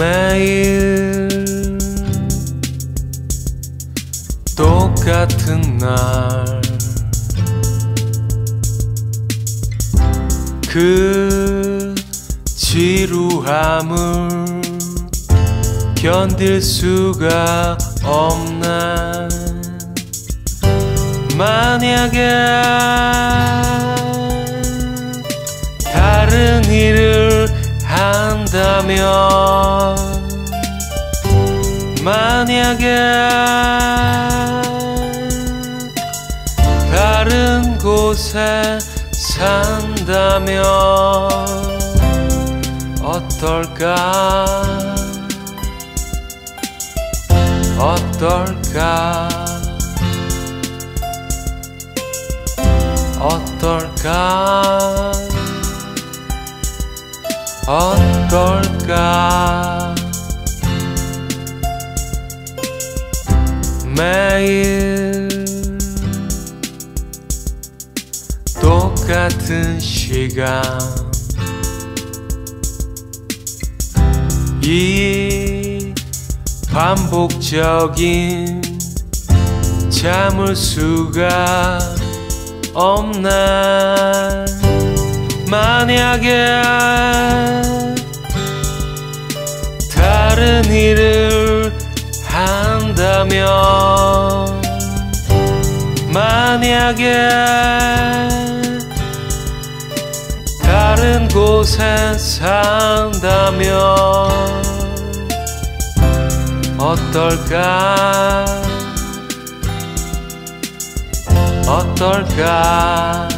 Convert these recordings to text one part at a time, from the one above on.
매일 똑같은 날. 그 지루함을 견딜 수가 없나 만약에 한다면 만약에 다른 곳에 산다면 어떨까? 어떨까? 어떨까 어떨까? 매일 똑같은 시간 이 반복적인 참을 수가 없나 만약에 다른 일을 한다면 만약에 다른 곳에 산다면 어떨까? 어떨까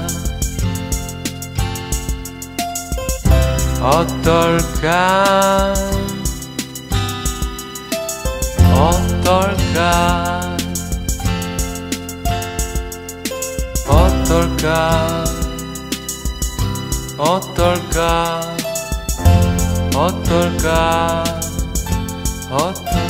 어떨까? 어떨까? 어떨까? 어떨까? 어떨까? 어떨까